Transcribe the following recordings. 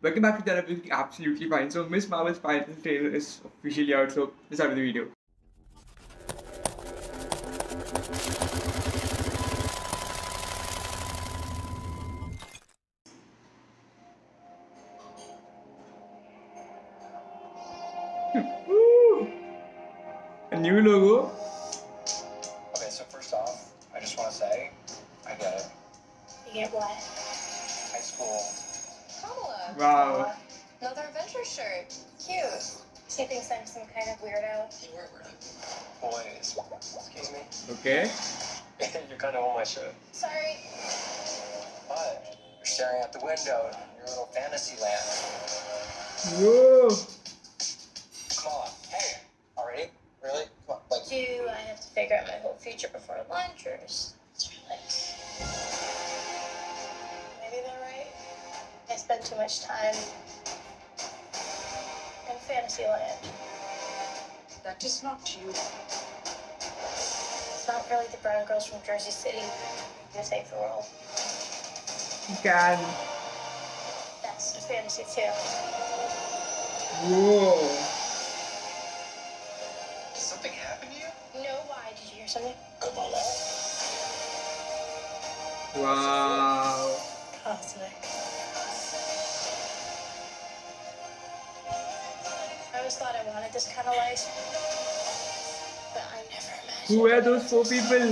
Welcome back to the everything absolutely fine. So Miss Marvel's final trailer is officially out, so let's start with the video. Woo! A new logo. Okay, so first off, I just want to say, I get it. You get what? High school. Kamala. Wow. Another adventure shirt. Cute. She thinks I'm some kind of weirdo. You were weird. Boys. Excuse me. Okay. you're kind of on my shirt. Sorry. But you're staring out the window in your little fantasy land. Whoa. Come on. Hey. Already? Really? Come on. Like, Do I have to figure out my whole future before lunch, or is it's like spend too much time in fantasy land. That is not you. It's not really the brown girls from Jersey City who save the world. You can. That's a fantasy too. Whoa. did something happen to you? No, why? Did you hear something? Kamala. Wow. Cosmic. Always thought I wanted this kind of life, but I never imagined. Who are those four people? Do you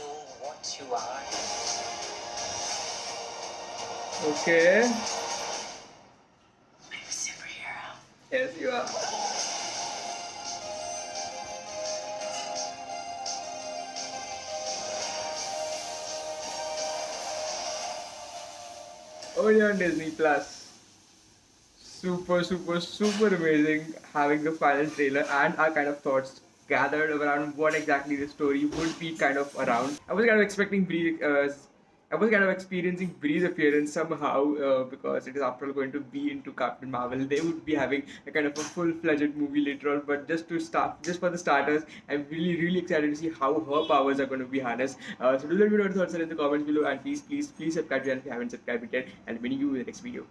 know what you are? Okay. I'm a superhero. Yes, you are. Only on Disney Plus. Super, super, super amazing having the final trailer and our kind of thoughts gathered around what exactly the story would be kind of around. I was kind of expecting Brie, uh, I was kind of experiencing Brie's appearance somehow uh, because it is after all going to be into Captain Marvel. They would be having a kind of a full-fledged movie later on. But just to start, just for the starters, I'm really, really excited to see how her powers are going to be harnessed. Uh, so do let me know your thoughts in the comments below, and please, please, please subscribe if you haven't subscribed yet. And meeting you in the next video.